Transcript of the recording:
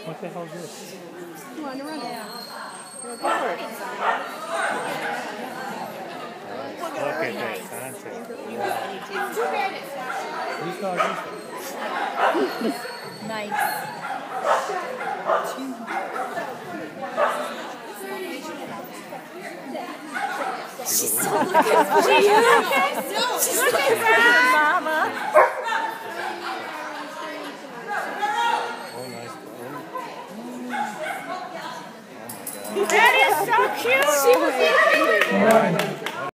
Yeah. What the hell is this? Come on, run it. Go for. Look at that concept. Whose dog is Nice. She's She's looking for you. She's That is so cute.